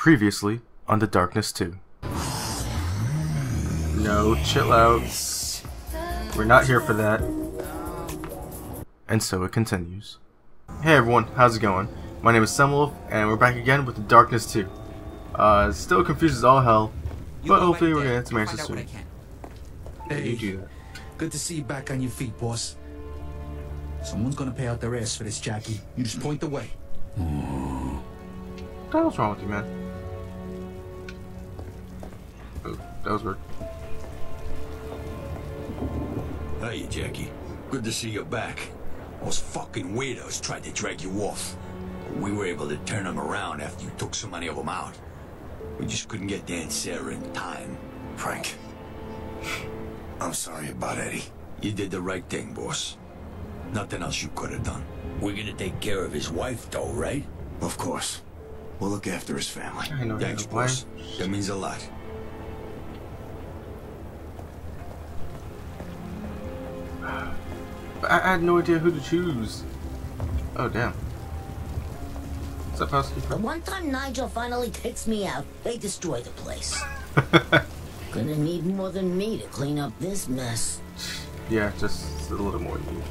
Previously on The Darkness 2. No, chill out. We're not here for that. And so it continues. Hey everyone, how's it going? My name is Cenwulf, and we're back again with The Darkness 2. Uh, still confused as all hell, but hopefully we're gonna get some answers soon. Hey, You do that. good to see you back on your feet, boss. Someone's gonna pay out their ass for this, Jackie. You just point the way. What the hell's wrong with you, man? That was weird. Hey, Jackie. Good to see you back. Those fucking weirdos tried to drag you off. We were able to turn them around after you took so many of them out. We just couldn't get Dan Sarah in time. Frank, I'm sorry about Eddie. You did the right thing, boss. Nothing else you could have done. We're gonna take care of his wife, though, right? Of course. We'll look after his family. I know Thanks, boss. That means a lot. I I had no idea who to choose. Oh, damn. What's up, housekeeper? The one time Nigel finally takes me out, they destroy the place. Gonna need more than me to clean up this mess. yeah, just a little more than you.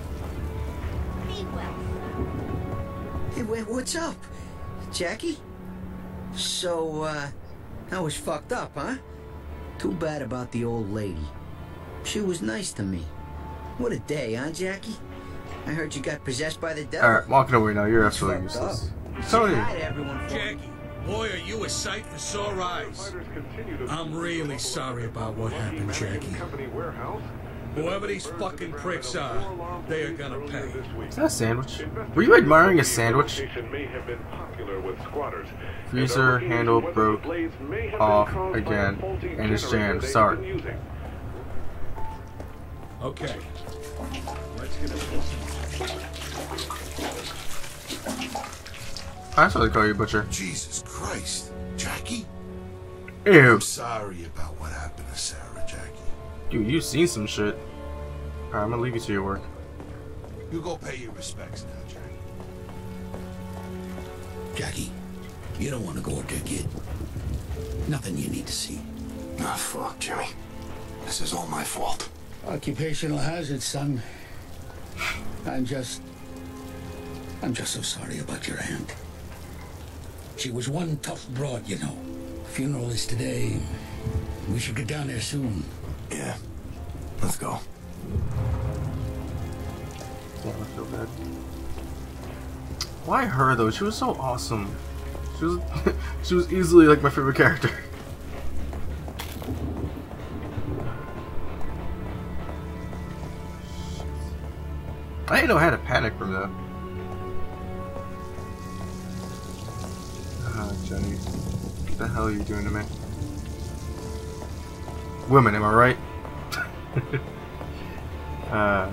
Hey, wait, what's up? Jackie? So, uh, I was fucked up, huh? Too bad about the old lady. She was nice to me. What a day, huh, Jackie? I heard you got possessed by the devil. Alright, walking away now. You're absolutely fucked up. useless. Say Tony! hi everyone. Jackie, boy, are you a sight for sore eyes. I'm really sorry about what happened, Jackie. Whoever these fucking pricks are, they are gonna pay. Is that a sandwich? Were you admiring a sandwich? Freezer handle broke off again and is jammed. Sorry. Okay. Let's get it. That's what they call you, Butcher. Jesus Christ. Jackie? Ew. I'm sorry about what happened to Sarah, Jackie. Dude, you've seen some shit. Alright, I'm gonna leave you to your work. You go pay your respects now, Jackie. Jackie, you don't want to go up there, kid. Nothing you need to see. Ah, fuck, Jimmy. This is all my fault. Occupational hazard, son. I'm just. I'm just so sorry about your aunt. She was one tough broad, you know. Funeral is today. We should get down there soon. Yeah. Let's go. Damn, I feel bad. Why her though? She was so awesome. She was she was easily like my favorite character. I didn't know how to panic from that. Ah, Jenny. What the hell are you doing to me? Women, am I right? uh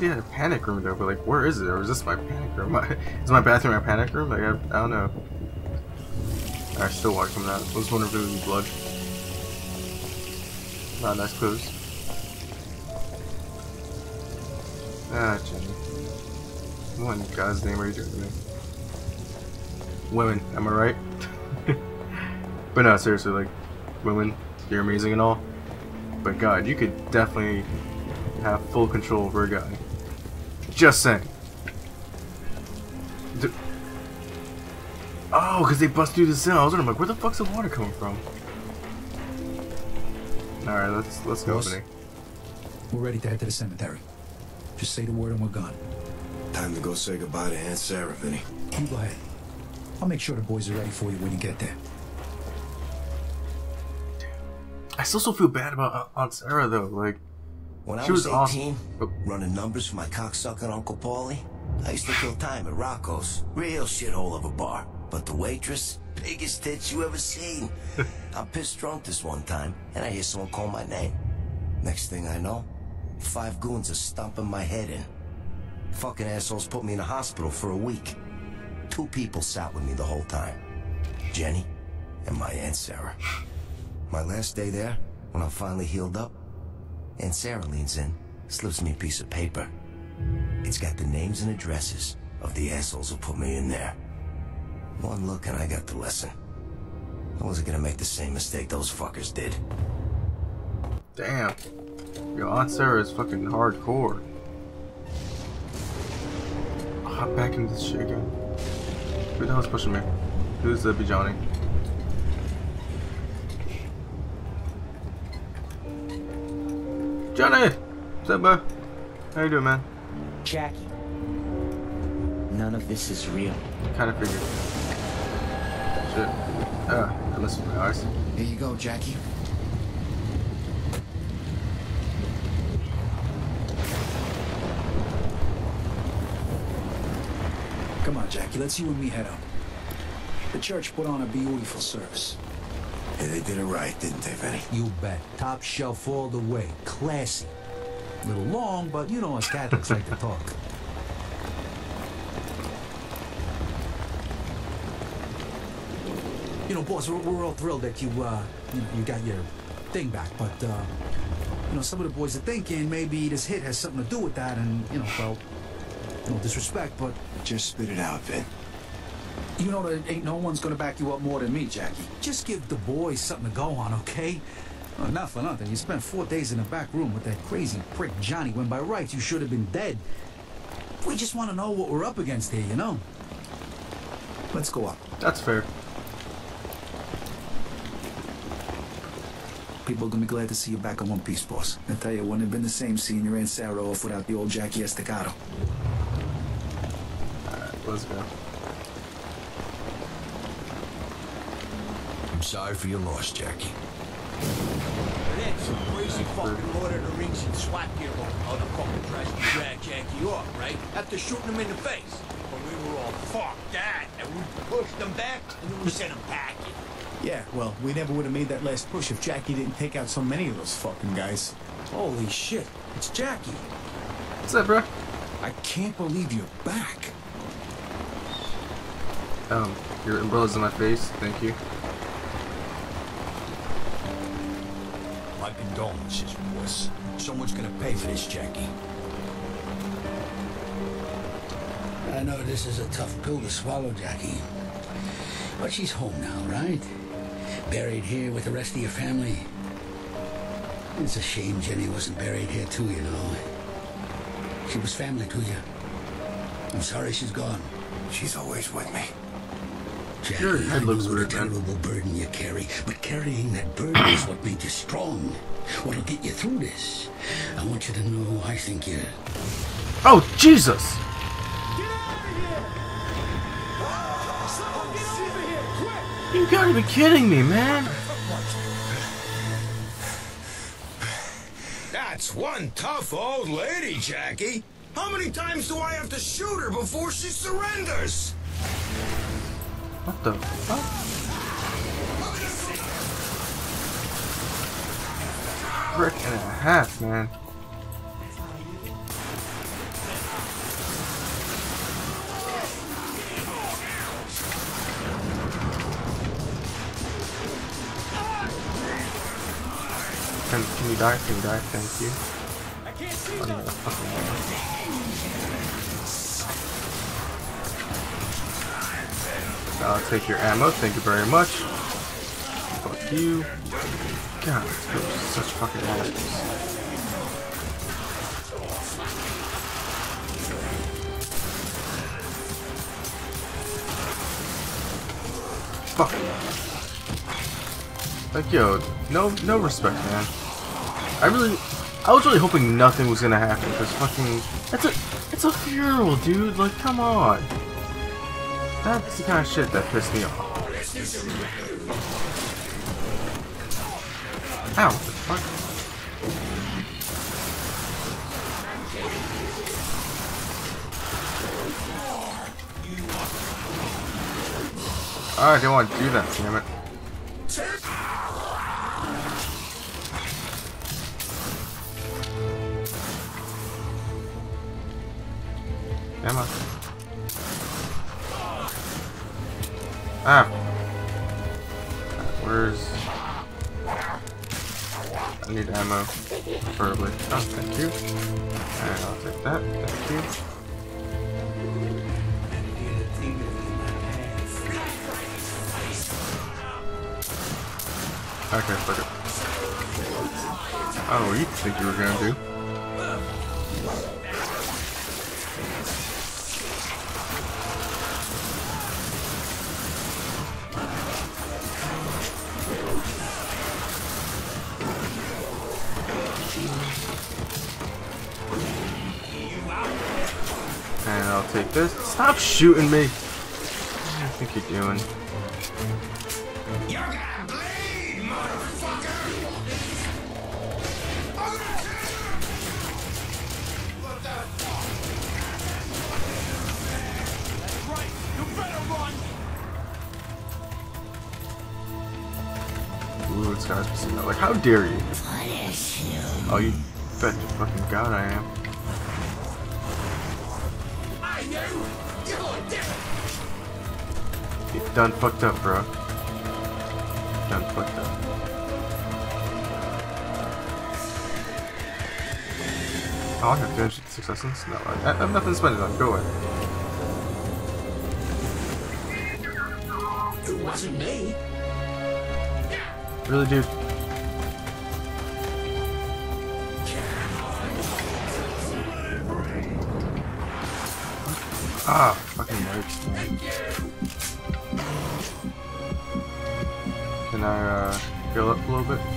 I know they had a panic room though, but like, where is it? Or is this my panic room? is my bathroom my panic room? Like, I, I don't know. I still watch from that. I was wondering if it was blood. Ah, nice clothes. Ah, Jenny. What in God's name are you doing to me? Women, am I right? but no, seriously, like, women, you're amazing and all. But God, you could definitely have full control over a guy. Just saying. D- oh, because they bust through the cell. I'm like, where the fuck's the water coming from? All right, let's let's go, Vinny. We're ready to head to the cemetery. Just say the word and we're gone. Time to go say goodbye to Aunt Sarah, Vinny. You go ahead. I'll make sure the boys are ready for you when you get there. I still so feel bad about uh, Aunt Sarah though. Like, When I was, was 18, Oh. running numbers for my cocksucking Uncle Paulie, I used to kill time at Rocco's. Real shithole of a bar. But the waitress, biggest tits you ever seen. I'm pissed drunk this one time, and I hear someone call my name. Next thing I know, five goons are stomping my head in. Fucking assholes put me in a hospital for a week. two people sat with me the whole time. Jenny and my Aunt Sarah. My last day there, when I'm finally healed up, Aunt Sarah leans in, slips me a piece of paper. It's got the names and addresses of the assholes who put me in there. One look and I got the lesson. I wasn't gonna make the same mistake those fuckers did. Damn. Your Aunt Sarah is fucking hardcore. I'll hop back into this shit again. Who the hell's pushing me? Who's the Johnny? Johnny! What's up, bud? How you doing, man? Jackie. None of this is real. Kind of figured. Shit. Ah, I missed my eyes. Here you go, Jackie. Come on, Jackie, let's you and me head up. The church put on a beautiful service. Yeah, they did it right, didn't they, Vinny? You bet. Top shelf all the way. Classy. A little long, but you know us Catholics like to talk. You know, boss, we're, we're all thrilled that you, uh, you know, you got your thing back, but, uh, you know, some of the boys are thinking maybe this hit has something to do with that, and, you know, well, no disrespect, but Just spit it out, Vin. You know that ain't no one's gonna back you up more than me, Jackie. Just give the boys something to go on, okay? Uh, not for nothing. You spent four days in the back room with that crazy prick Johnny when by rights you should have been dead. We just want to know what we're up against here, you know? Let's go up. That's fair. People are gonna be glad to see you back in one piece, boss. I tell you, it wouldn't have been the same seeing your Aunt Sarah off without the old Jackie Estacado. Alright, let's go. Sorry for your loss, Jackie. That's some crazy fucking Lord of the Rings and SWAT gear on the fucking dress to drag Jackie off, right? After shooting him in the face. But we were all, fuck that, and we pushed them back, and then we sent them packing. Yeah, well, we never would have made that last push if Jackie didn't take out so many of those fucking guys. Holy shit, it's Jackie. What's up, bro? I can't believe you're back. Um, your umbrella's in my face. Thank you. Condolences, boss. Someone's gonna pay for this, Jackie. I know this is a tough pill to swallow, Jackie. But she's home now, right? Buried here with the rest of your family. It's a shame Jenny wasn't buried here too, you know. She was family to you. I'm sorry she's gone. She's always with me. Jackie, Your head looks the man. terrible burden you carry, but carrying that burden is what made you strong. What'll get you through this. I want you to know I think you're Oh, Jesus! Get out of here! Ah, you gotta be kidding me, man! That's one tough old lady, Jackie. How many times do I have to shoot her before she surrenders? What the fuck? Brick and a half, man. Can, can you die? Can you die? Thank you. Oh, hell. I'll take your ammo. Thank you very much. Fuck you. God, such fucking assholes. Fuck. Like, yo, no, no respect, man. I really, I was really hoping nothing was gonna happen because fucking, it's a, it's a funeral, dude. Like, come on. That's the kind of shit that pissed me off. Ow, the fuck? Oh, I didn't want to do that, damn it. Okay, fuck it. What you think you were gonna do. And I'll take this. Stop shooting me! What do you think you're doing? Ooh, this guy's pissing out. Like, how dare you? Oh, you bet your fucking god I am. I knew you done fucked up, bro. Done fucked up. Oh, I can finish with six lessons? No, I, I have nothing to spend it on. Go away. It wasn't me. Really, dude? Ah, fucking nerds, up a little bit?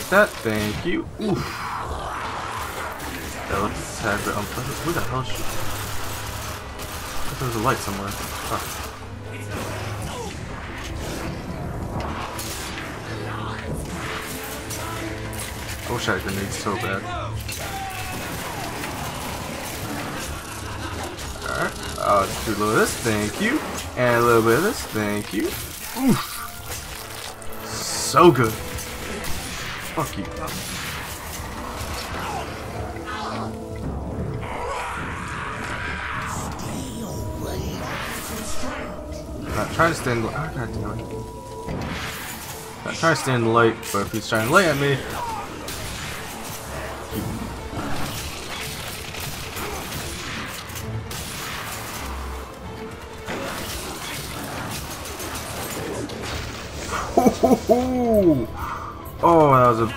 Take that, thank you. Oof. That looks a tad bit unpleasant. Who the hell is she? I thought there was a light somewhere. Oh. I wish I had grenades so bad. Alright, I'll do a little of this, thank you. And a little bit of this, thank you. Oof. So good. Fuck you. Not trying to stand. Oh, God damn it. Not trying to stand light, but if he's trying to lay at me,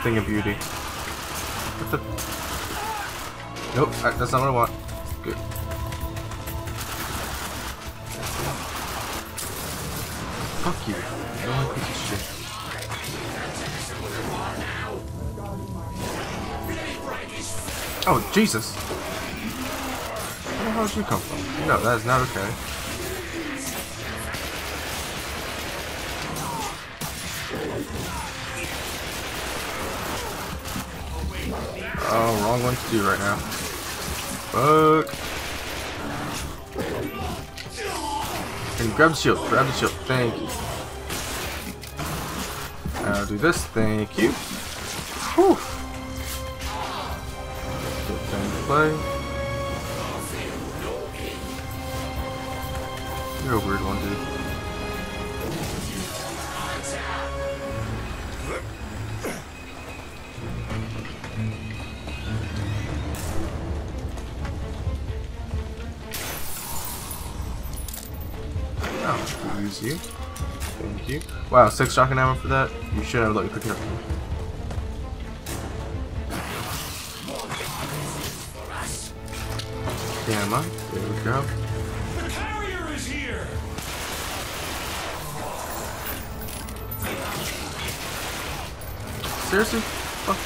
thing of beauty. What the? Nope, I- that's not what I want. Good. Fuck you. I don't like shit. Oh, Jesus. Where the hell did you come from? No, that is not okay. Wrong one to do right now. Fuck. And grab the shield, grab the shield, thank you. I'll do this, thank you. Wow, six shotgun ammo for that? You should have let me pick it up. Damn? There we go. The carrier is here! Seriously? Fuck.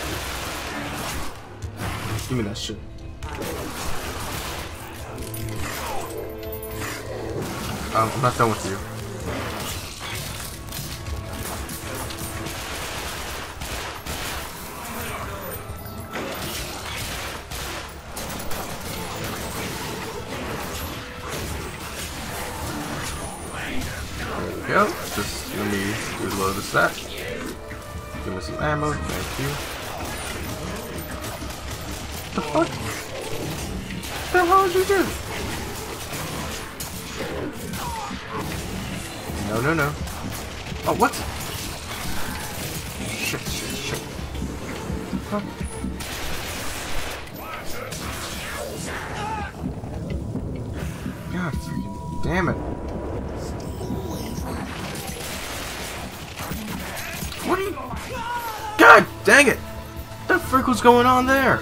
Give me that shit. Um, I'm not done with you. Just let me reload the set. Give me some ammo. Thank you. The fuck? The hell did you do? No, no, no. Oh, what? Shit, shit, shit. Huh? Dang it! What the frick was going on there?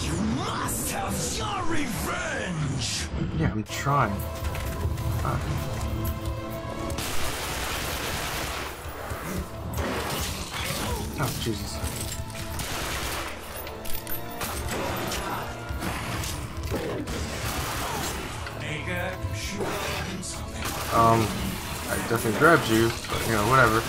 You must have your revenge! Yeah, I'm trying. Ah. Oh, Jesus. Um, I definitely grabbed you, but you know, whatever.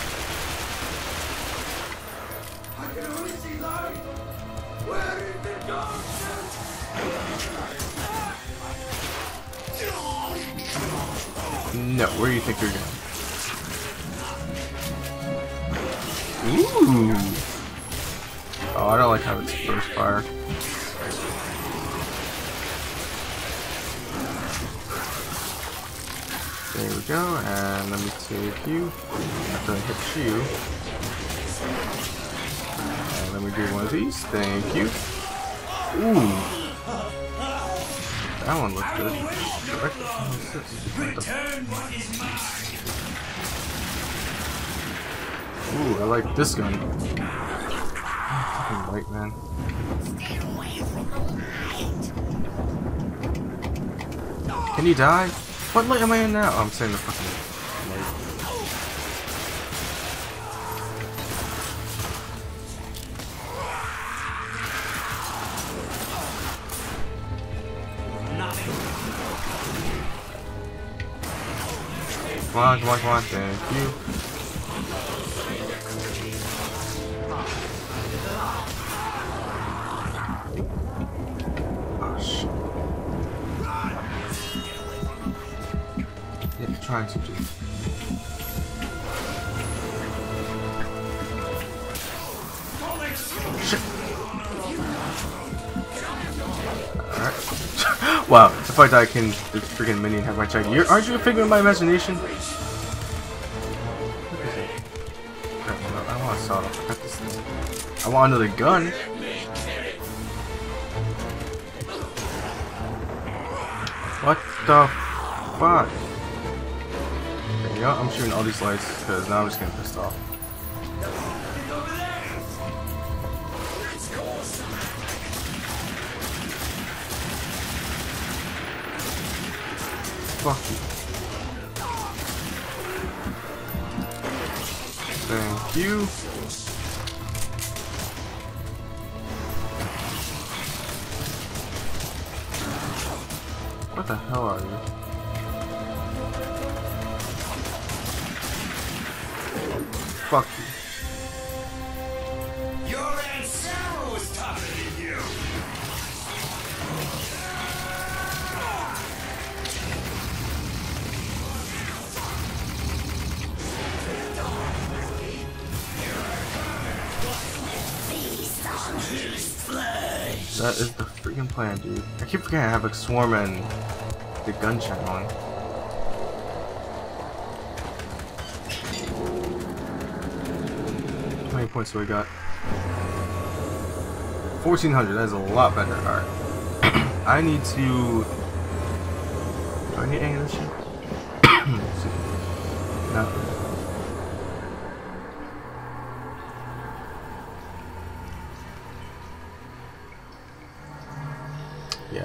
These. Thank you. Ooh. That one looks good. Ooh, I like this gun. Fucking white man. Can you die? What light am I in now? Oh, I'm saying the fucking Come on, come on, come on. Thank you. Oh, shit. Yeah, trying to do. Shit. Alright. wow, if I die, can the freaking minion have my check? You're, aren't you a figment of my imagination? I want. I. I another gun. What the fuck? Go. I'm shooting all these lights because now I'm just getting pissed off. Keep forgetting I have like Swarm and the gun check on. How many points do I got? 1400, that is a lot better. Alright. I need to. Do I need any of this shit? No.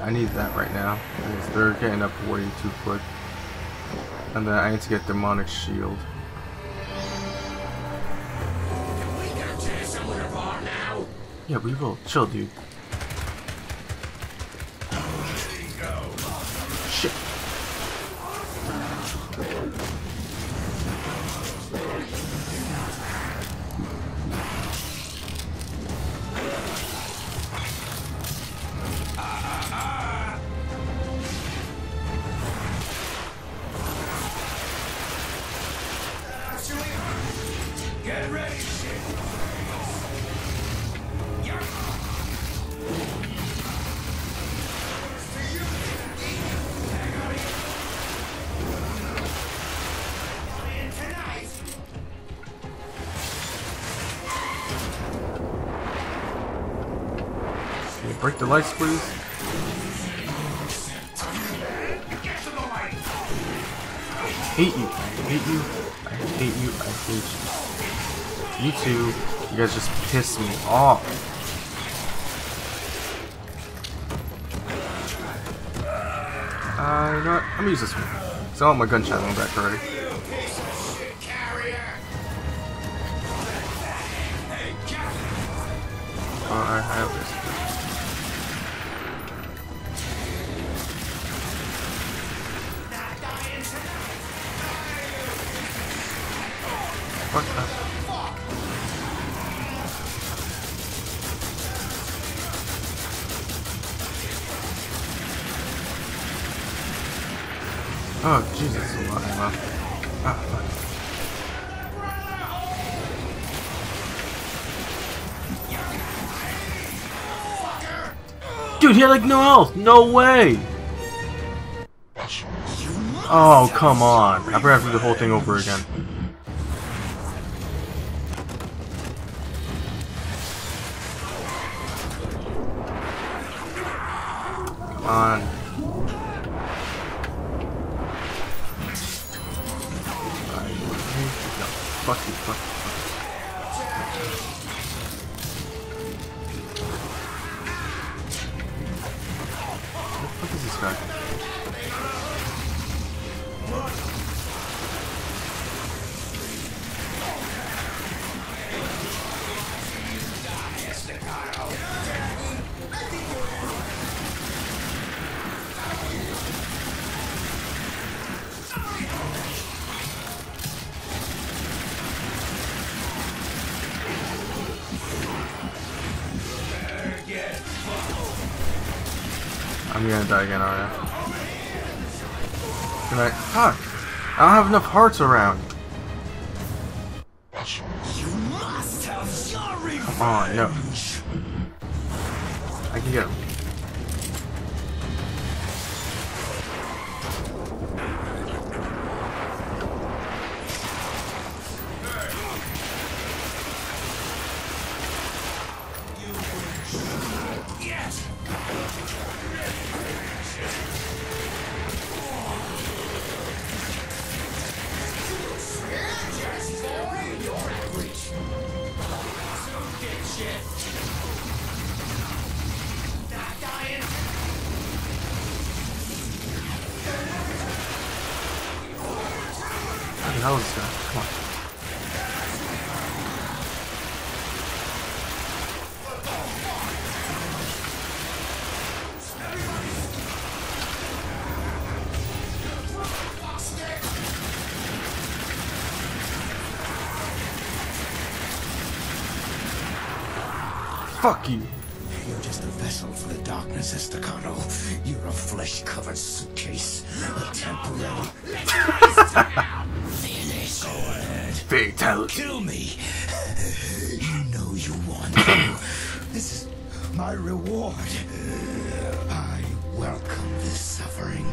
I need that right now. Because they're getting up way too quick. And then I need to get Demonic Shield. Yeah, we will. Chill, dude. Lights, please. hate you. I hate you. I hate you. I hate you. You two, you guys just piss me off. Uh, you know what? I'm gonna use this one. So I want my gunshot ammo back already. Ah, fuck. Dude, he had like no health. No way. Oh, come on. I better have to do the whole thing over again. Die again, I? Fuck! I don't have enough hearts around. Fuck you. You're just a vessel for the darkness, Estacado. You're a flesh-covered suitcase. A temporary... Finish. Go ahead. Fatality. Kill me. You know you want to. This is my reward. I welcome this suffering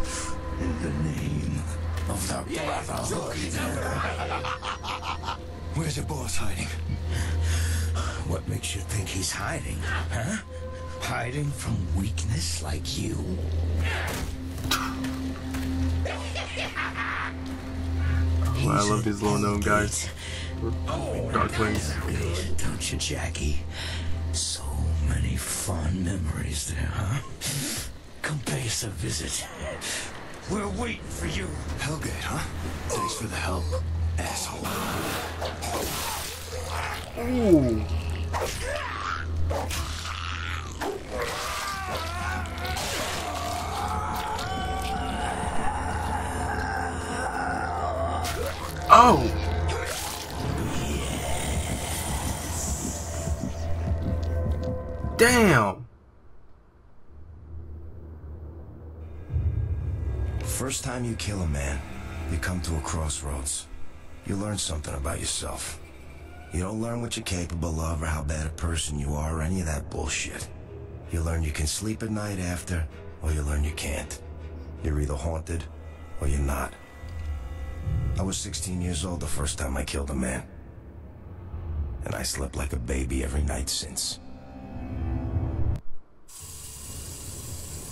in the name of the Brotherhood. Where's your boss hiding? What makes you think he's hiding, huh? Hiding from weakness like you? Oh, I love these little known guys. Darklings. Good, oh, don't you, Jackie? So many fond memories there, huh? Come pay us a visit. We're waiting for you. Hellgate, huh? Thanks for the help, asshole. Ooh. Oh! Damn! First time you kill a man, you come to a crossroads. You learn something about yourself. You don't learn what you're capable of or how bad a person you are or any of that bullshit. You learn you can sleep at night after, or you learn you can't. You're either haunted, or you're not. I was 16 years old the first time I killed a man. And I slept like a baby every night since.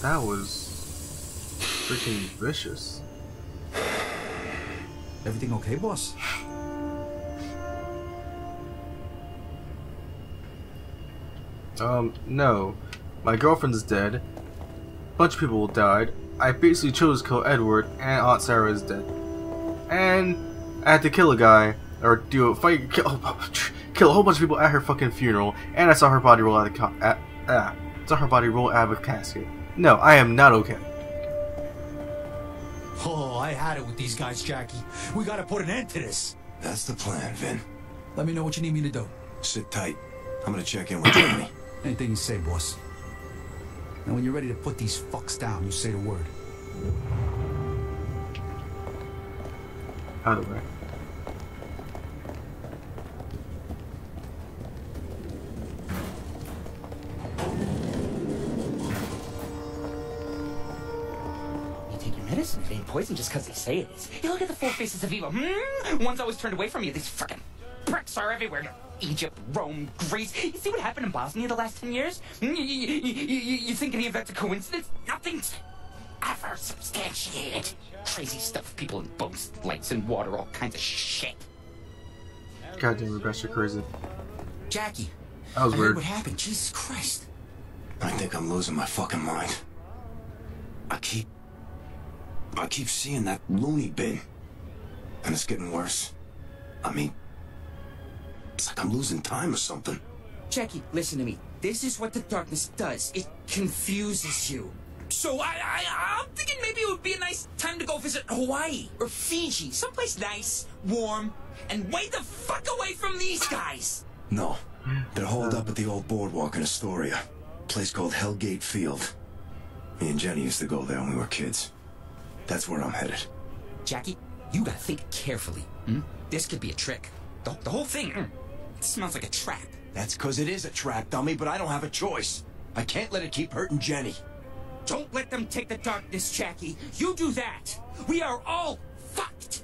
That was freaking vicious. Everything okay, boss? Um, no. My girlfriend's dead. Bunch of people died. I basically chose to kill Edward, and Aunt Sarah is dead. And I had to kill a guy, or do a fight, kill, kill a whole bunch of people at her fucking funeral, and I saw her body roll out of the ca- at, ah, saw her body roll out of a casket. No, I am not okay. Oh, I had it with these guys, Jackie. We gotta put an end to this. That's the plan, Vin. Let me know what you need me to do. Sit tight. I'm gonna check in with Johnny. Anything you say, boss. And when you're ready to put these fucks down, you say the word. Out of the way. You take your medicine, it ain't poison just because they say it is. You look at the four faces of evil. Hmm? One's always turned away from you. These fucking pricks are everywhere. Egypt, Rome, Greece. You see what happened in Bosnia the last ten years? Hmm? You, you, you, you, you think any of that's a coincidence? Nothing's ever substantiated. Crazy stuff. People in boats, lights, and water, all kinds of shit. Goddamn, Rebecca, you're crazy. Jackie. That was I weird. what happened. Jesus Christ. I think I'm losing my fucking mind. I keep... I keep seeing that loony bin. And it's getting worse. I mean... It's like I'm losing time or something. Jackie, listen to me. This is what the darkness does. It confuses you. So I, I, I'm thinking maybe it would be a nice time to go visit Hawaii or Fiji, someplace nice, warm, and way the fuck away from these guys. No. They're holed up at the old boardwalk in Astoria. place called Hellgate Field. Me and Jenny used to go there when we were kids. That's where I'm headed. Jackie, you gotta think carefully. Hmm? This could be a trick. The, the whole thing, mm, smells like a trap. That's because it is a trap, dummy, but I don't have a choice. I can't let it keep hurting Jenny. Don't let them take the darkness, Jackie. You do that. We are all fucked.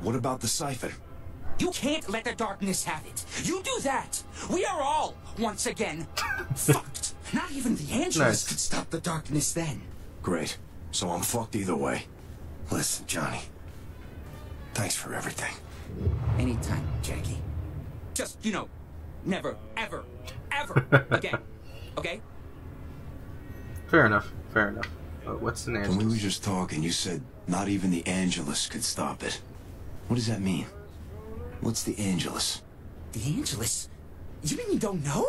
What about the siphon? You can't let the darkness have it. You do that. We are all, once again, fucked. Not even the Angelus Nice. could stop the darkness then. Great. So I'm fucked either way. Listen, Johnny. Thanks for everything. Anytime, Jackie. Just, you know, never, ever, ever again. Okay? Fair enough. Fair enough. Uh, what's the When name? we were just talking, you said not even the Angelus could stop it. What does that mean? What's the Angelus? The Angelus? You mean you don't know?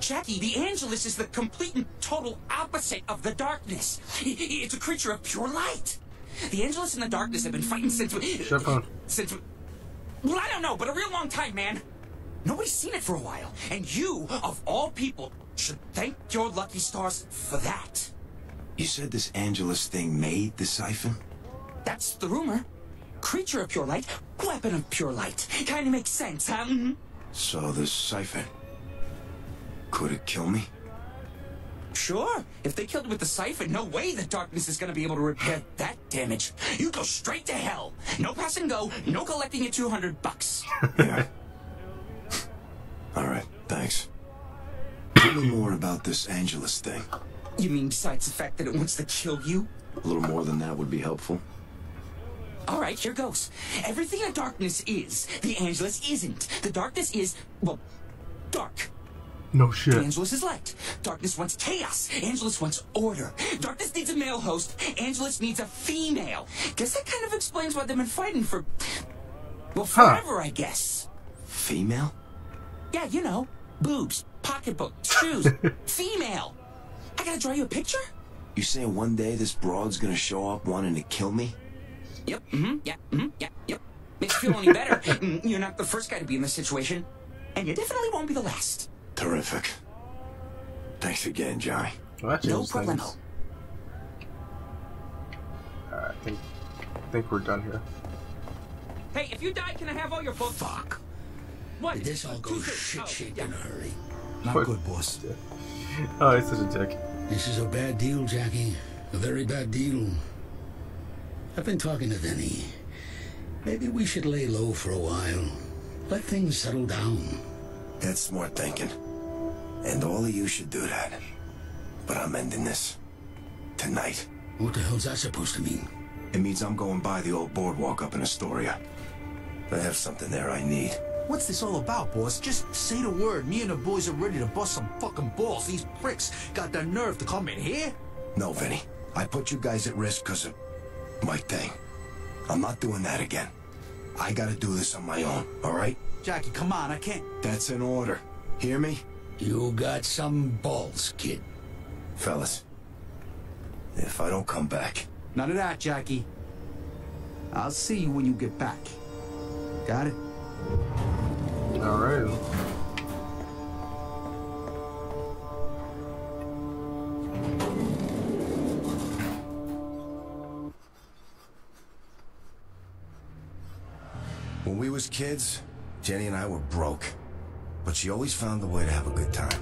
Jackie, the Angelus is the complete and total opposite of the darkness. I- I- It's a creature of pure light. The Angelus and the darkness have been fighting since we... Shut up. Since we... Well, I don't know, but a real long time, man. Nobody's seen it for a while. And you, of all people, should thank your lucky stars for that. You said this Angelus thing made the siphon? That's the rumor. Creature of pure light, weapon of pure light. Kinda makes sense, huh? Mhm. So this siphon... Could it kill me? Sure. If they killed it with the siphon, no way the darkness is gonna be able to repair that damage. You go straight to hell. No pass and go, no collecting your 200 bucks. yeah. All right, thanks. Tell me more about this Angelus thing. You mean besides the fact that it wants to kill you? A little more than that would be helpful. All right, here goes. Everything a darkness is, the Angelus isn't. The darkness is, well, dark. No shit. Angelus is light. Darkness wants chaos. Angelus wants order. Darkness needs a male host. Angelus needs a female. Guess that kind of explains why they've been fighting for, well, Huh. forever, I guess. Female? Yeah, you know, boobs, pocketbook, shoes, female. I gotta draw you a picture? You saying one day this broad's gonna show up wanting to kill me? Yep, mm-hmm, yeah, mm-hmm, yeah, yep. Makes you feel any better. Mm, You're not the first guy to be in this situation. And you definitely won't be the last. Terrific. Thanks again, Johnny. Well, No changes problemo. things. I think, I think we're done here. Hey, if you die, can I have all your books? Fuck. What? Did this all go Tuesday. shit Oh, in a hurry? Not What? good, boss. Oh, he's such a dick. This is a bad deal, Jackie. A very bad deal. I've been talking to Vinny. Maybe we should lay low for a while. Let things settle down. That's smart thinking. And all of you should do that. But I'm ending this. tonight. What the hell's that supposed to mean? It means I'm going by the old boardwalk up in Astoria. I have something there I need. What's this all about, boss? Just say the word. Me and the boys are ready to bust some fucking balls. These pricks got the nerve to come in here? No, Vinny. I put you guys at risk because of my thing. I'm not doing that again. I gotta do this on my own, alright? Jackie, come on, I can't. That's an order. Hear me? You got some balls, kid. Fellas, if I don't come back, None of that, Jackie. I'll see you when you get back. Got it? When we was kids, Jenny and I were broke. But she always found a way to have a good time.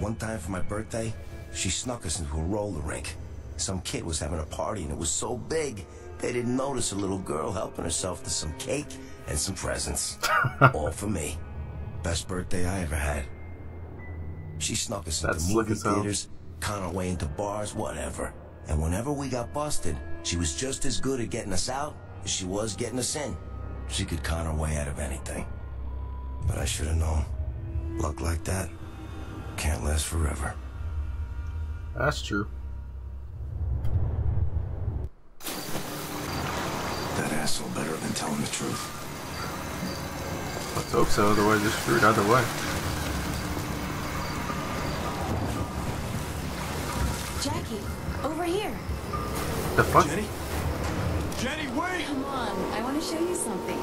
One time for my birthday, she snuck us into a roller rink. Some kid was having a party and it was so big, they didn't notice a little girl helping herself to some cake and some presents. All for me. Best birthday I ever had. She snuck us That's into slick movie theaters, con our way into bars, whatever. And whenever we got busted, she was just as good at getting us out as she was getting us in. She could con her way out of anything. But I should have known. Luck like that can't last forever. That's true. That asshole better than telling the truth. Let's hope so, otherwise they're screwed either way. Jackie, over here. The fuck? Jenny? Jenny, wait! Come on, I want to show you something.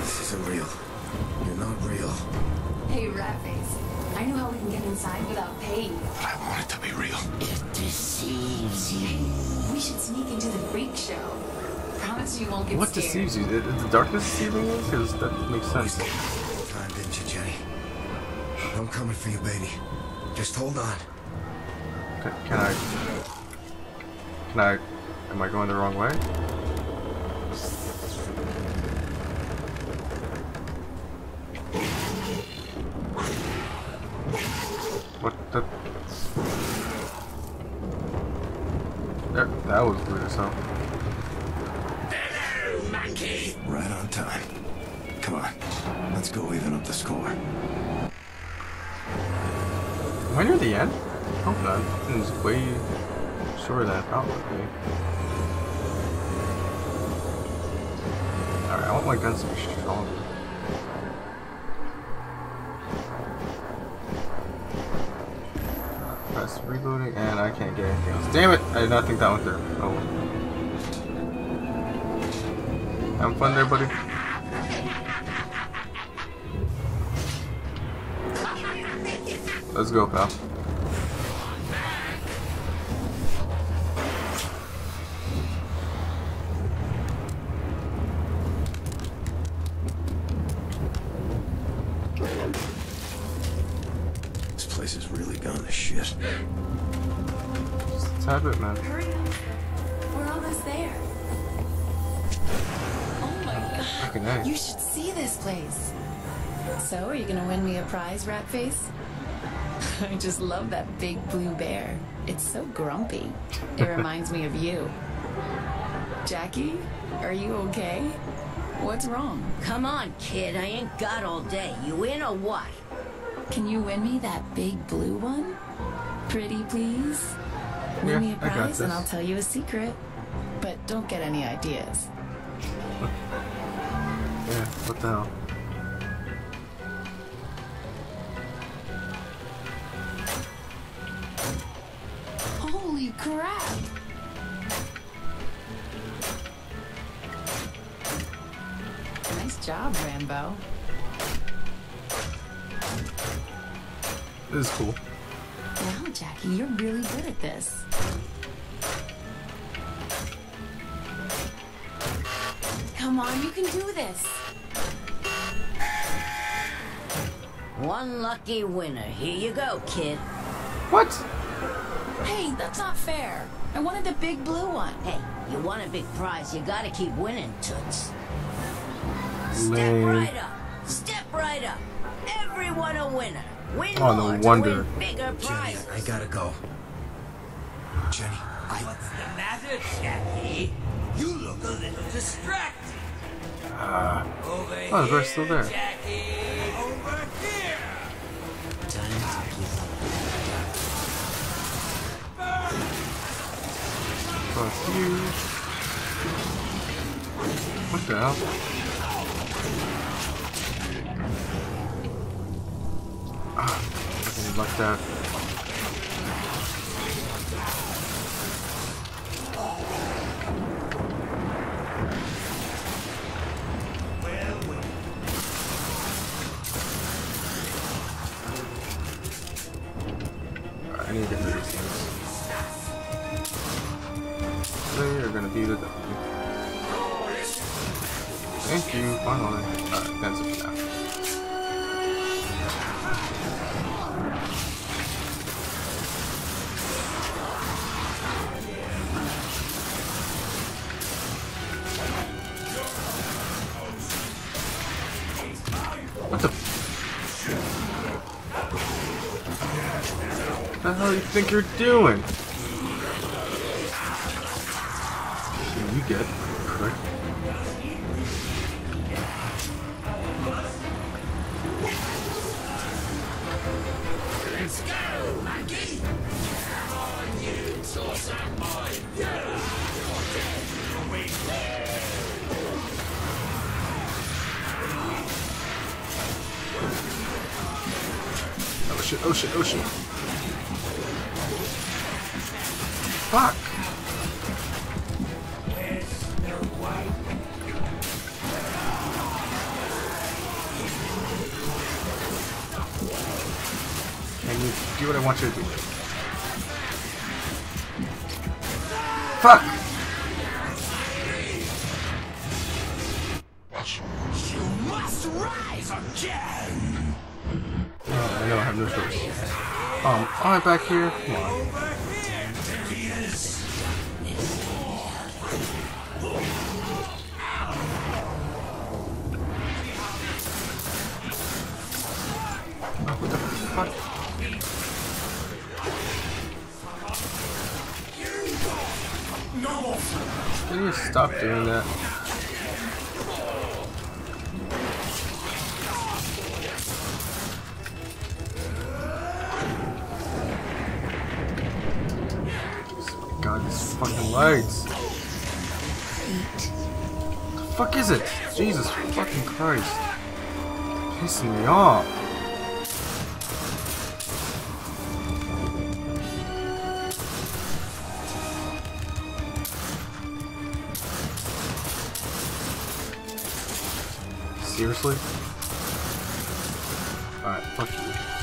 This isn't real. You're not real. Hey, Ratface. I know how we can get inside without paying. But I want it to be real. It deceives you. We should sneak into the freak show. Promise you won't get What scared. deceives you? Is the darkness deceiving you? Because that makes sense. Time, didn't you, Jenny? I'm coming for you, baby. Just hold on. Can, can I... Can I... Am I going the wrong way? My guns to be stronger. Press rebooting and I can't get anything else. Damn it! I did not think that went through. Oh. Having fun there, buddy? Let's go, pal. So, are you gonna win me a prize, Ratface? I just love that big blue bear. It's so grumpy. It reminds me of you. Jackie, are you okay? What's wrong? Come on, kid. I ain't got all day. You in or what? Can you win me that big blue one? Pretty, please? Win Yeah, me a prize and. I'll tell you a secret. But don't get any ideas. Yeah, what the hell? Crap! Nice job, Rambo. This is cool. Wow, Jackie, you're really good at this. Come on, you can do this. One lucky winner. Here you go, kid. What? Hey, that's not fair. I wanted the big blue one. Hey, you want a big prize, you gotta keep winning, Toots. Step Lame. right up. Step right up. Everyone a winner. Win Oh, more no to wonder. win bigger Jenny. I gotta go. Jenny, I... What's the matter, Jackie? You look a little distracted. Ah. Over Oh, the here, bear's still there. Jackie. You. What the hell? Ah, I didn't like that. Finally. Alright, that's it for now. What the? Hell do you think you're doing? Pissing me off. Seriously? Alright, fuck you.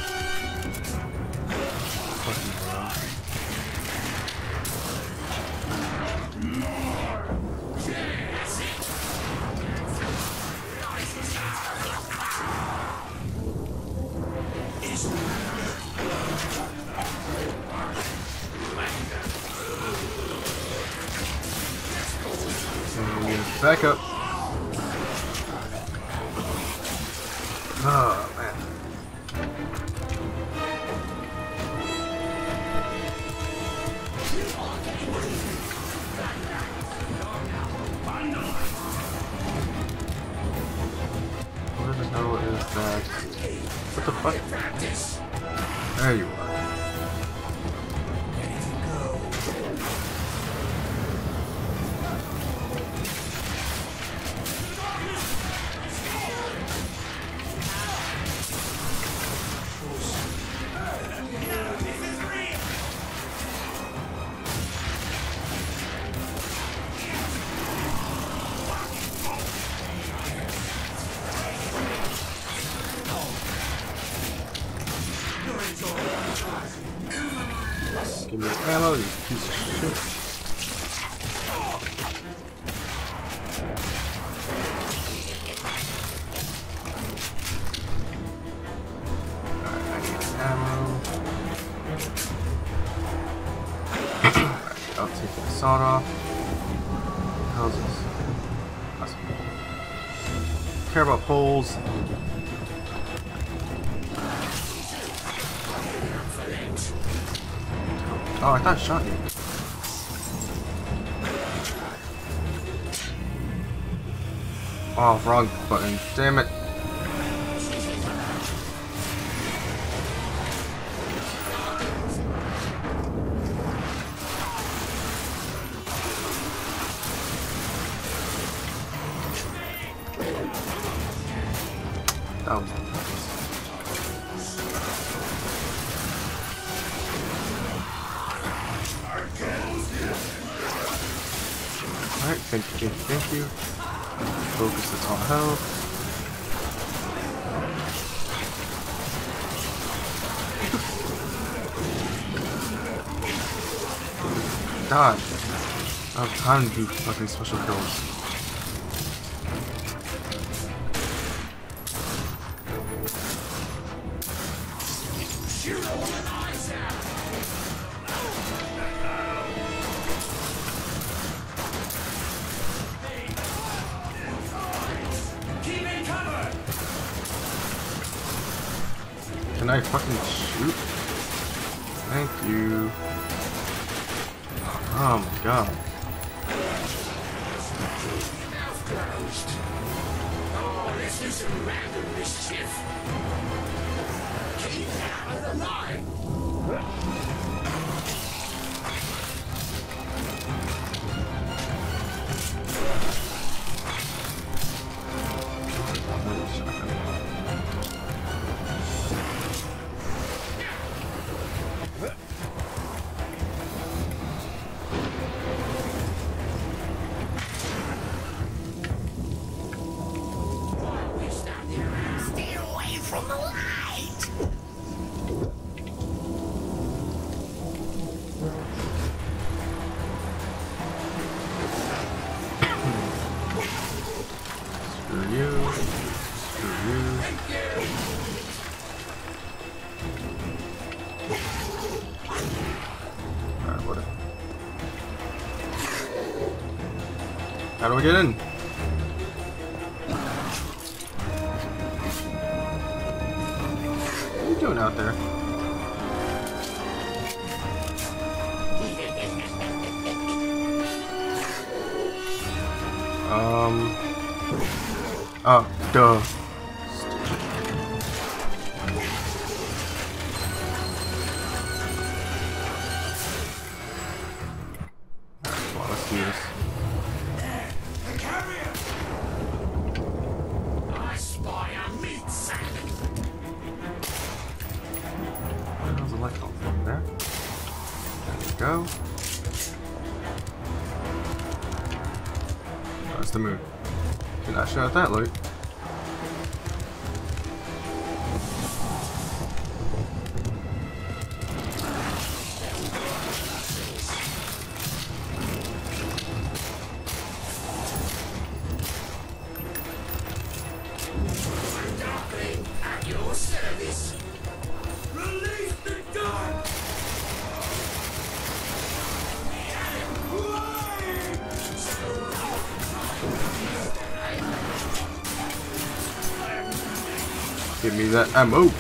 Shot you. Ah, oh, wrong button. Damn it. you. Focus the on health. God. I have time to do fucking special kills. we get in? What are you doing out there? Um... Oh, duh. ammo.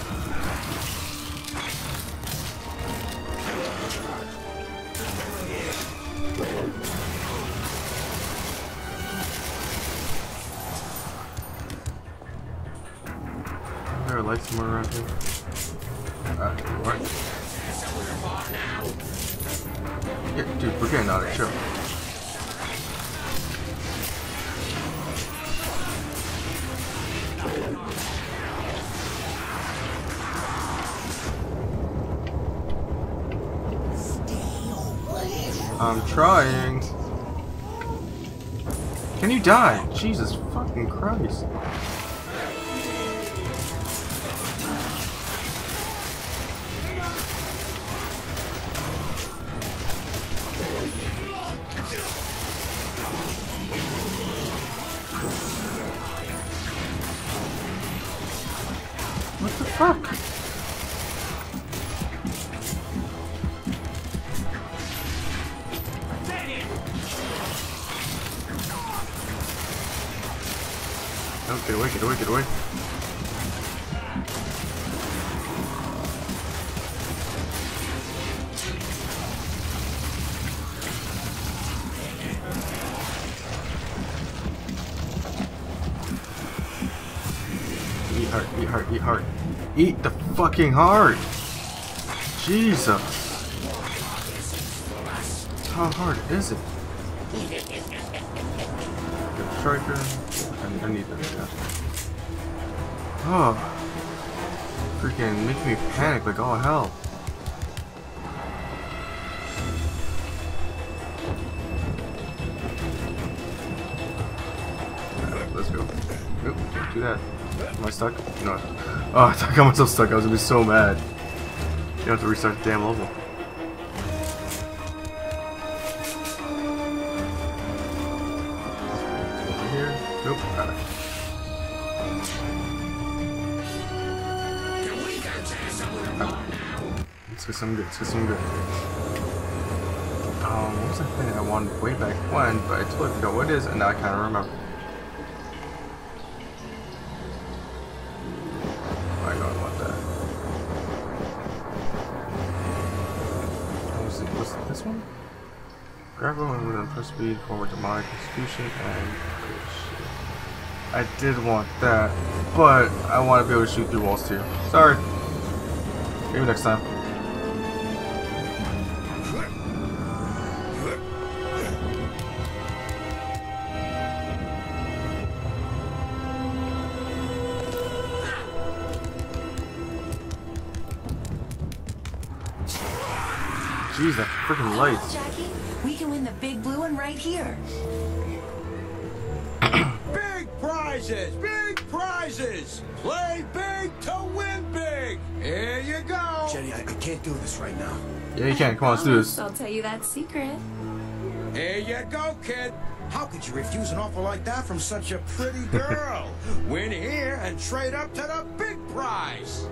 die! Jesus fucking Christ. What the fuck? Eat the fucking heart! Jesus! How hard is it? Good striker. I, I need that, yeah. Oh. Freaking make me panic like all hell. Alright, let's go. Nope, do that. Am I stuck? No. Oh, I got myself stuck. I was gonna be so mad. You have to restart the damn level. Here? Nope. Got it. Let's get some good. Let's get some good. Um, what was the thing I wanted way back when, but I totally forgot what it is, and now I kind of remember. Speed forward to execution and. I did want that, but I want to be able to shoot through walls too. Sorry. Maybe next time. Jeez, that freaking lights. Jackie, we can win the big blue one right here. Big prizes! Big prizes! Play big to win big! Here you go! Jenny, I, I can't do this right now. Yeah, you can't. Come on, let's do this. I'll tell you that secret. Here you go, kid! How could you refuse an offer like that from such a pretty girl? Win here and trade up to the big prize!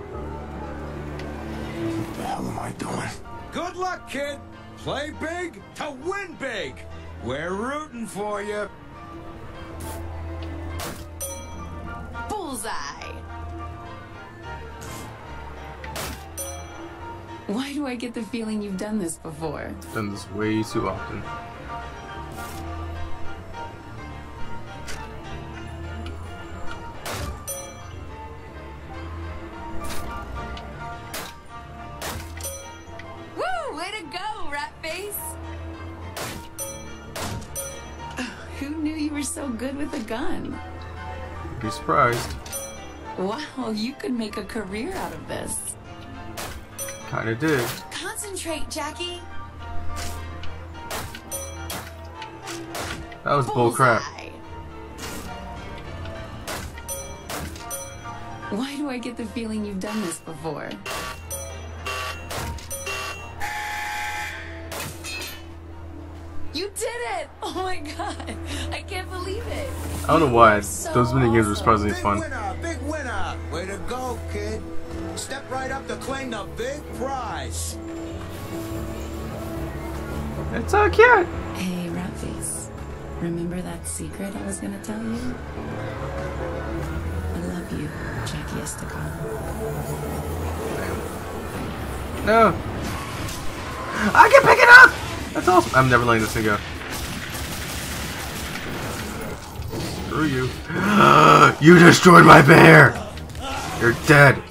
What the hell am I doing? Good luck, kid! Play big to win big! We're rooting for you! Bullseye! Why do I get the feeling you've done this before? Done this way too often. So good with a gun? Be surprised. Wow, you could make a career out of this. Kinda did. Concentrate, Jackie. That was bullcrap. Why do I get the feeling you've done this before? You did it! Oh my god! I can't believe it! I don't know why So those mini games were surprisingly Big fun. winner! Big winner! Way to go, kid! Step right up to claim the big prize! It's so cute. Hey, Ratface. Remember that secret I was gonna tell you? I love you, Jackie Estacado. No. I can pick it up. That's awesome. I'm never letting this thing go. Screw you. you destroyed my bear. You're dead.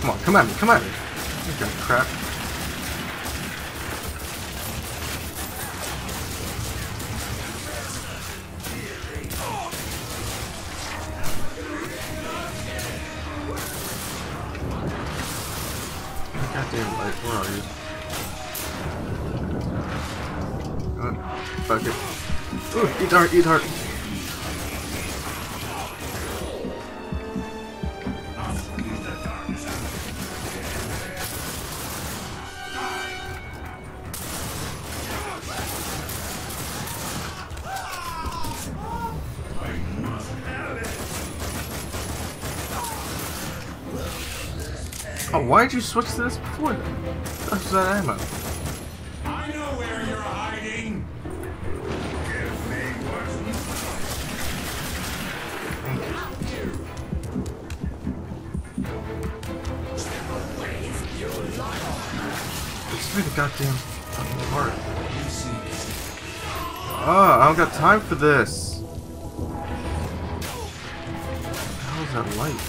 Come on, come at me, come at me. You got crap. Heart, eat heart. Oh, why did you switch to this before then? That's that ammo. Goddamn fucking part. Oh, I don't got time for this. How is that light?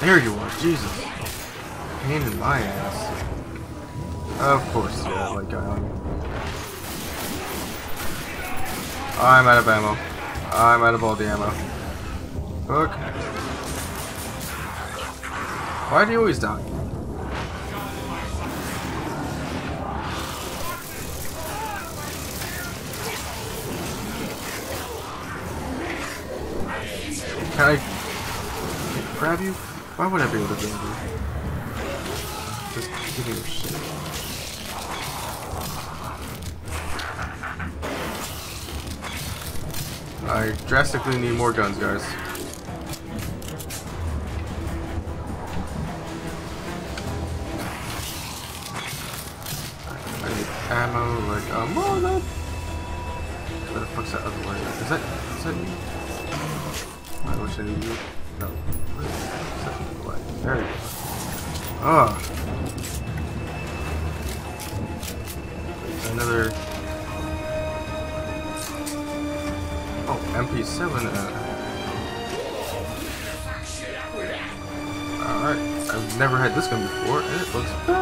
There you are, Jesus. Pain in my ass. Of course, yeah, like I I'm out of ammo. I'm out of all the ammo. Fuck. Why do you always die? Can I grab you? Why would I be able to grab you? Just give me your shit. I drastically need more guns, guys. Um, oh. Where the fuck's that other? Is that, is that you? I you. No. That? There you go. Ah. Another Oh, MP7. Uh... Alright, I've never had this gun before, and it looks badass.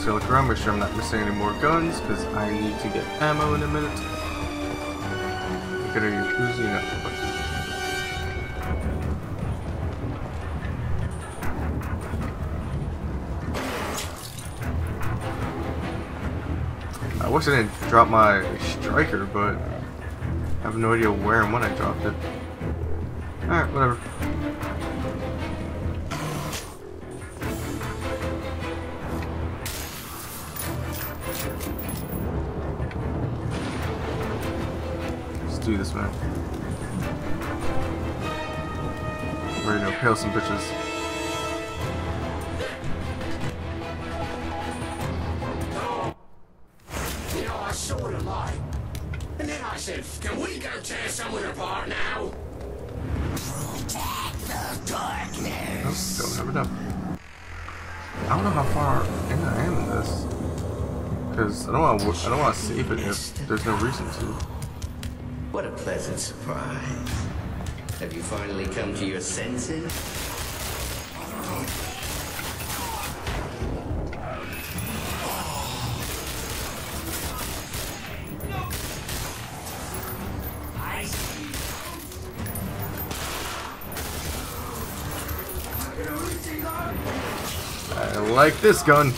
Just gotta look around, make sure I'm not missing any more guns, because I need to get ammo in a minute. You gotta use Uzi. I wish I didn't drop my striker, but I have no idea where and when I dropped it. Alright, whatever. Pale some bitches. You know, I of lied. And then I said, can we go tear someone apart now? Protect the darkness. Oh, don't have enough. I don't know how far in I am in this. Because I don't want to. I don't want to save it if there's no reason to. What a pleasant surprise. Have you finally come to your senses? I like this gun.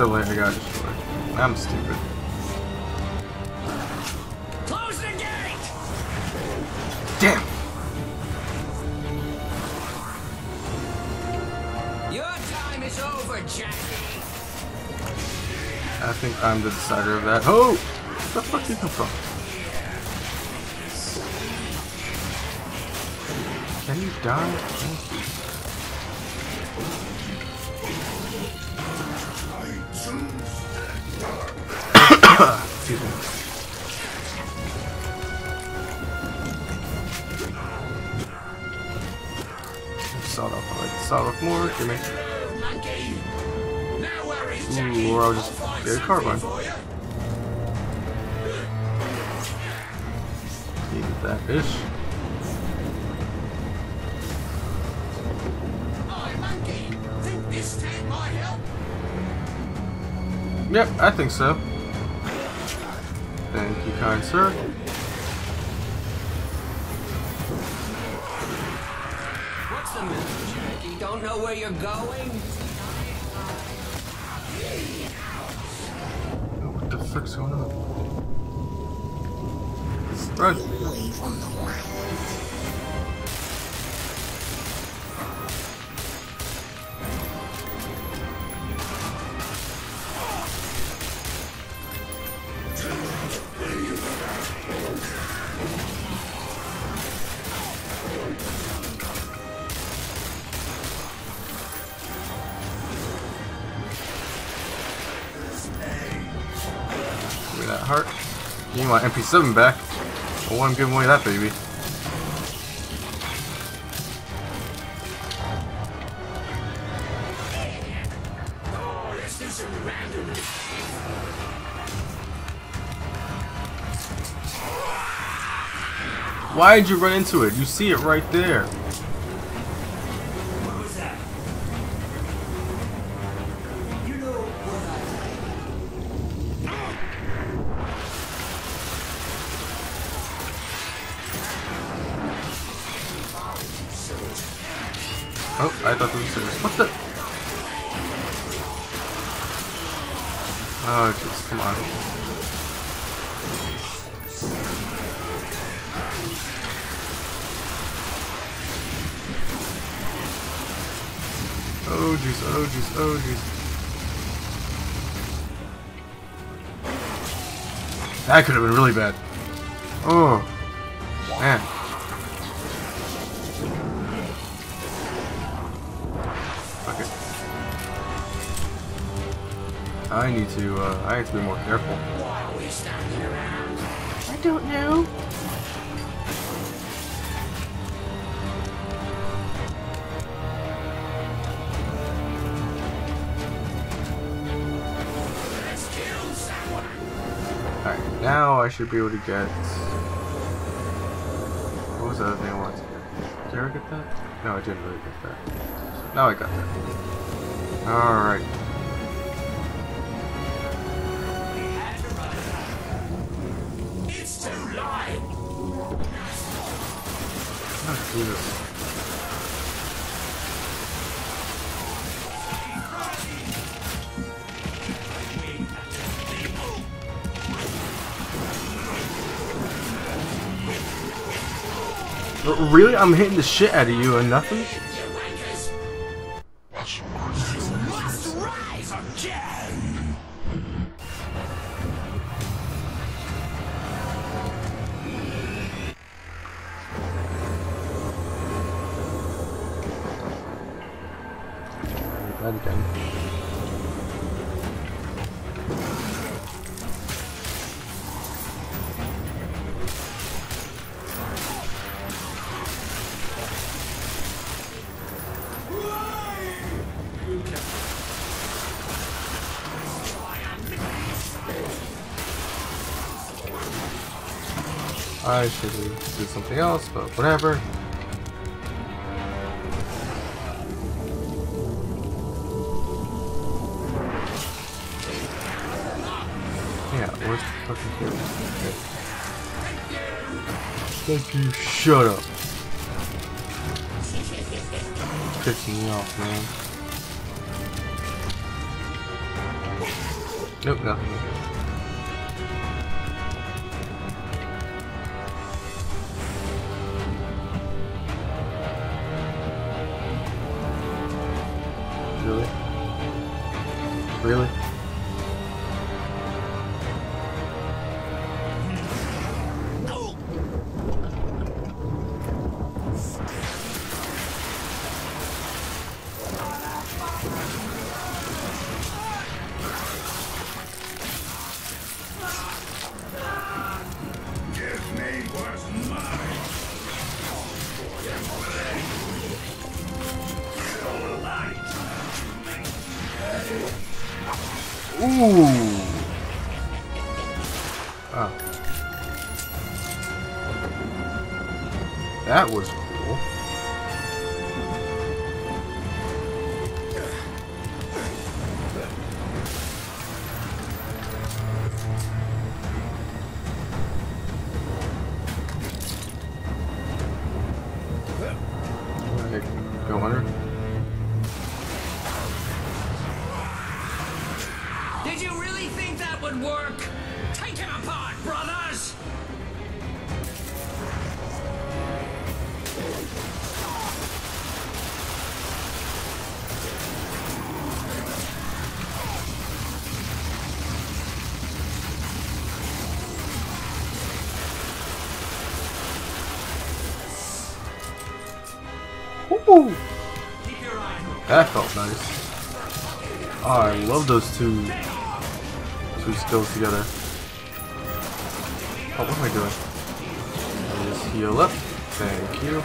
That's the light I got destroyed. I'm stupid. Close the gate! Damn! Your time is over, Jackie. I think I'm the decider of that. Oh! Where the fuck did you come from? Can you die? carbine. See what that is. Yep, I think so. Thank you, kind sir. What's the matter, Jackie? Don't know where you're going? Fuck's going on? Run! Want MP7 back? I want him giving away that baby. Why'd you run into it? You see it right there. That could have been really bad. Oh, man. Okay. I need to, uh, I need to be more careful. Now I should be able to get... What was the other thing I wanted to get? Did I ever get that? No, I didn't really get that. Now I got that. Alright. It's too. Oh, Jesus. Really? I'm hitting the shit out of you and nothing? Something else, but whatever. Yeah, where's the fucking? Okay. Thank you. Shut up. Pissing me off, man. Nope, nothing. Ooh. Woo! That felt nice. Oh, I love those two two skills together. Oh, what am I doing? Me just heal up. Thank you.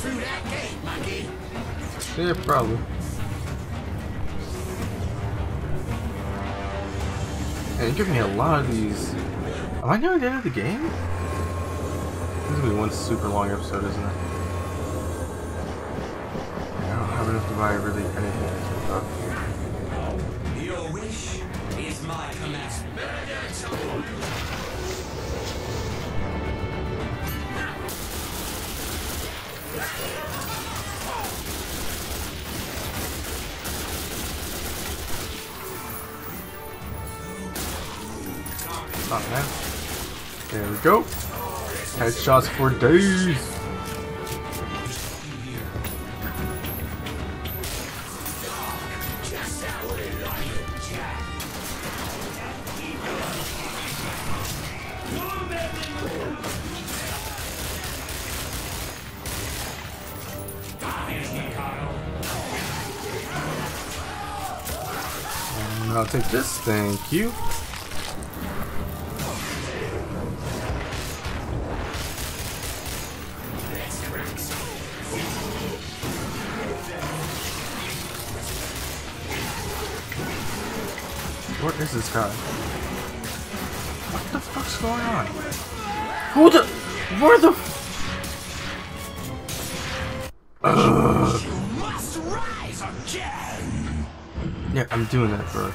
Through that gate, monkey. Yeah, probably. Yeah, you give me a lot of these. Am I near the end of the game? This is gonna be one super long episode, isn't it? I don't have enough to buy really anything up. Your wish is my command. Oh man. There we go. Headshots for days. And I'll take this, thank you. Doing that, bro.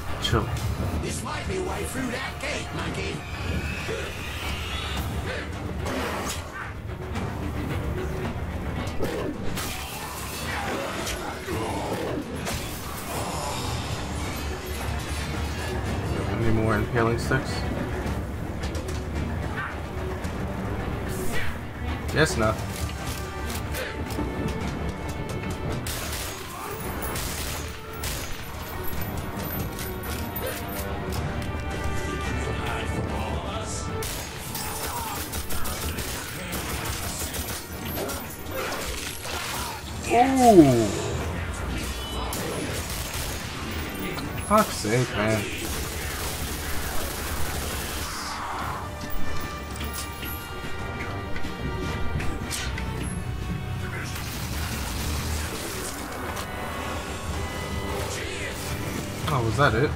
Was that it?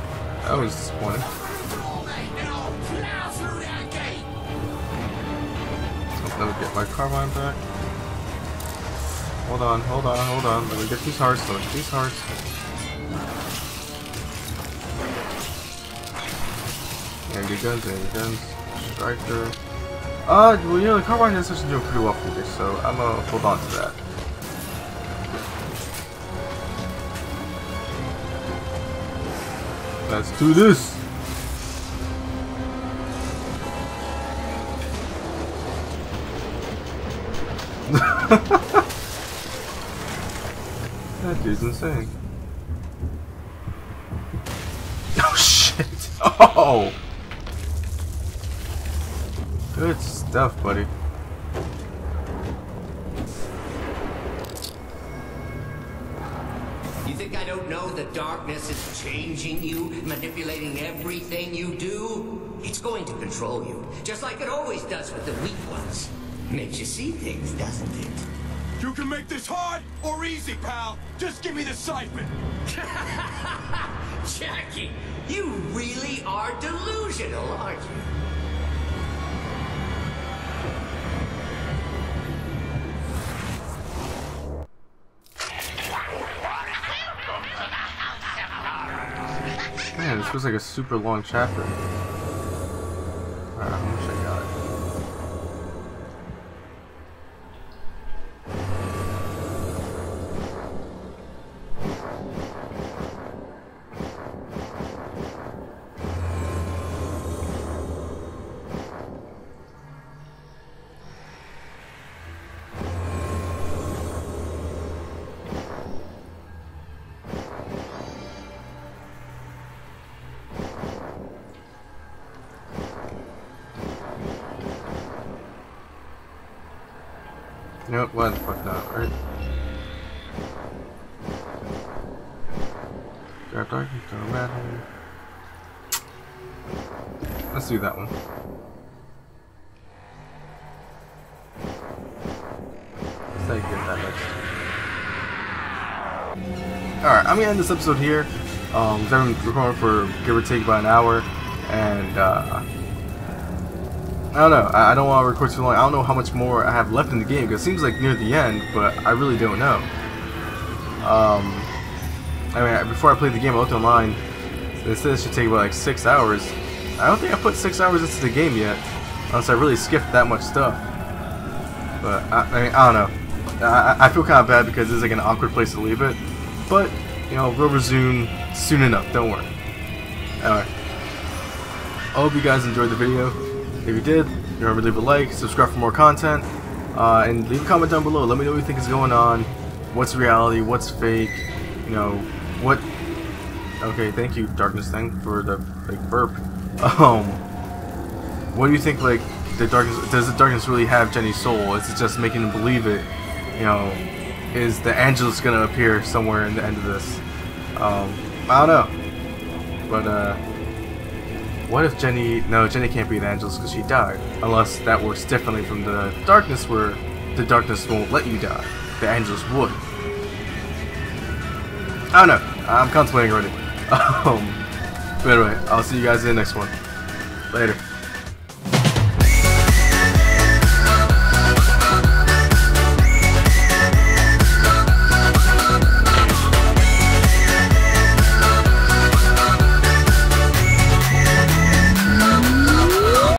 That was disappointing. Let me get my carbine back. Hold on, hold on, hold on. Let me get these hearts. Let me get these hearts. And guns, and guns. Striker. Uh, well, you know, the carbine is actually doing pretty well for me, so I'm gonna hold on to that. Let's do this! that dude's insane. Oh shit! Oh! Good stuff, buddy. You think I don't know the darkness is changing you, manipulating everything you do? It's going to control you, just like it always does with the weak ones. Makes you see things, doesn't it? You can make this hard or easy, pal. Just give me the siphon. Jackie, you really are delusional, aren't you? This like a super long chapter. Nope, why the fuck not, right? Grab darkness, throw a rat hole. Let's do that one. Let's take it that next. Alright, I'm gonna end this episode here. Um, I've been recording for give or take about an hour, and uh, I don't know. I, I don't want to record too long. I don't know how much more I have left in the game because it seems like near the end, but I really don't know. Um, I mean, before I played the game, I looked online. It says it should take about like six hours. I don't think I put six hours into the game yet, unless I really skipped that much stuff. But I, I mean, I don't know. I, I feel kind of bad because is like an awkward place to leave it. But you know, we'll resume soon enough. Don't worry. Alright. I hope you guys enjoyed the video. If you did, remember to leave a like, subscribe for more content, uh, and leave a comment down below. Let me know what you think is going on. What's reality? What's fake? You know, what? Okay, thank you, Darkness Thing, for the like burp. Um, what do you think? Like, the darkness does the darkness really have Jenny's soul? Is it just making them believe it? You know, is the Angelus gonna appear somewhere in the end of this? Um, I don't know, but uh. What if Jenny... No, Jenny can't be an Angelus because she died. Unless that works differently from the darkness where the darkness won't let you die. The Angelus would. I don't know. I'm contemplating already. Um, but anyway, I'll see you guys in the next one. Later.